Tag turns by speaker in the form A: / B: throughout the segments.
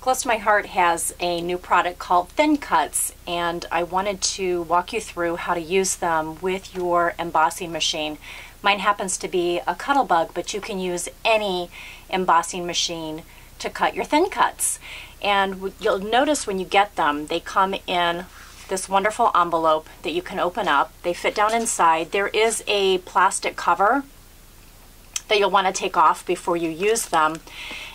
A: Close to My Heart has a new product called Thin Cuts, and I wanted to walk you through how to use them with your embossing machine. Mine happens to be a Cuttlebug, but you can use any embossing machine to cut your thin cuts. And you'll notice when you get them, they come in this wonderful envelope that you can open up. They fit down inside. There is a plastic cover that you'll want to take off before you use them.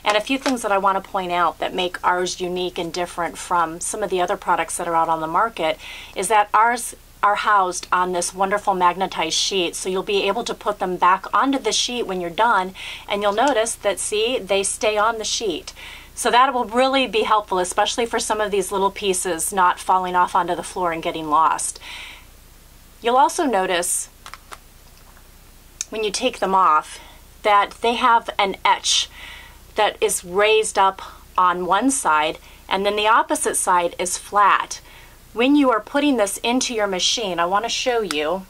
A: And a few things that I want to point out that make ours unique and different from some of the other products that are out on the market is that ours are housed on this wonderful magnetized sheet. So you'll be able to put them back onto the sheet when you're done and you'll notice that see they stay on the sheet. So that will really be helpful especially for some of these little pieces not falling off onto the floor and getting lost. You'll also notice when you take them off that they have an etch that is raised up on one side and then the opposite side is flat. When you are putting this into your machine, I want to show you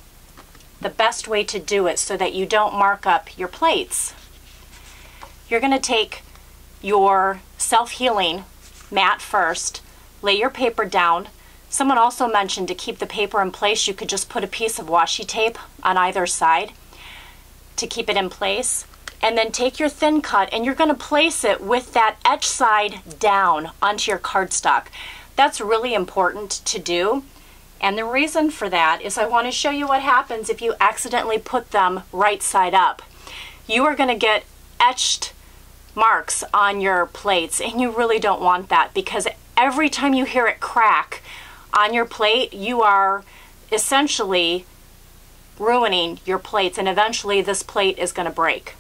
A: the best way to do it so that you don't mark up your plates. You're going to take your self-healing mat first, lay your paper down. Someone also mentioned to keep the paper in place, you could just put a piece of washi tape on either side to keep it in place. And then take your thin cut and you're gonna place it with that etch side down onto your cardstock. That's really important to do. And the reason for that is I wanna show you what happens if you accidentally put them right side up. You are gonna get etched marks on your plates and you really don't want that because every time you hear it crack on your plate, you are essentially ruining your plates and eventually this plate is going to break.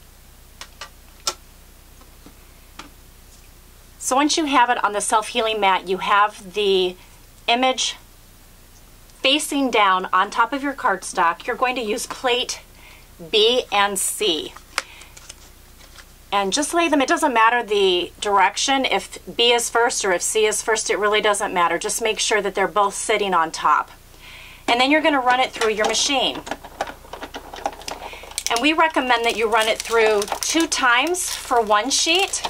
A: So once you have it on the self-healing mat, you have the image facing down on top of your cardstock. You're going to use plate B and C. And just lay them, it doesn't matter the direction, if B is first or if C is first, it really doesn't matter. Just make sure that they're both sitting on top. And then you're going to run it through your machine. And we recommend that you run it through two times for one sheet.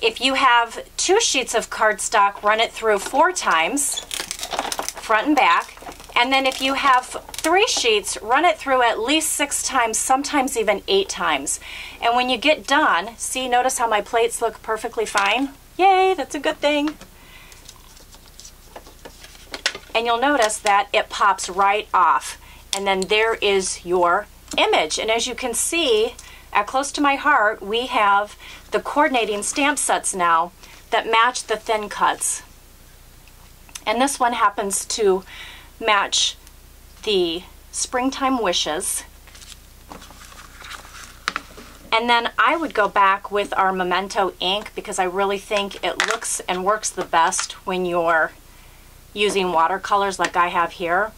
A: If you have two sheets of cardstock, run it through four times, front and back. And then if you have three sheets, run it through at least six times, sometimes even eight times. And when you get done, see, notice how my plates look perfectly fine? Yay, that's a good thing and you'll notice that it pops right off. And then there is your image. And as you can see, at Close to My Heart, we have the coordinating stamp sets now that match the thin cuts. And this one happens to match the Springtime Wishes. And then I would go back with our Memento ink because I really think it looks and works the best when you're using watercolors like I have here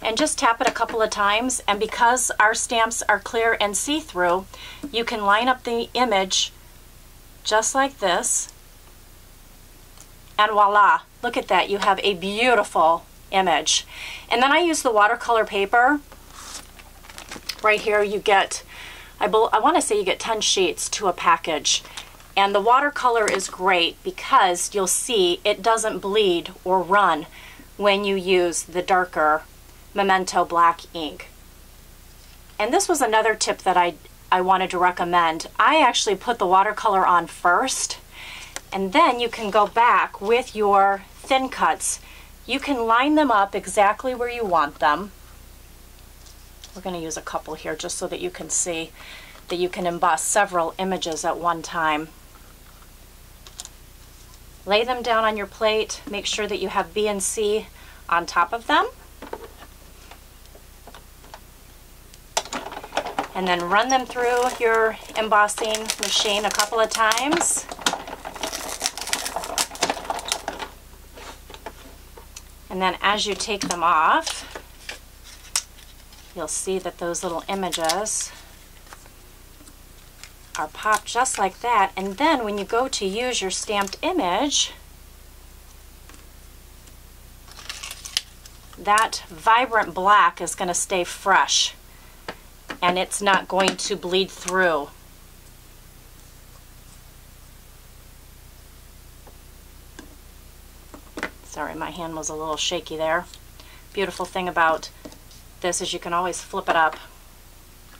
A: and just tap it a couple of times and because our stamps are clear and see-through you can line up the image just like this and voila look at that you have a beautiful image. And then I use the watercolor paper. Right here you get I, I want to say you get 10 sheets to a package and the watercolor is great because you'll see it doesn't bleed or run when you use the darker Memento Black ink. And this was another tip that I, I wanted to recommend. I actually put the watercolor on first, and then you can go back with your thin cuts. You can line them up exactly where you want them. We're going to use a couple here just so that you can see that you can emboss several images at one time. Lay them down on your plate. Make sure that you have B and C on top of them. And then run them through your embossing machine a couple of times. And then as you take them off, you'll see that those little images are popped just like that. And then when you go to use your stamped image, that vibrant black is going to stay fresh and it's not going to bleed through. Sorry, my hand was a little shaky there. Beautiful thing about this is you can always flip it up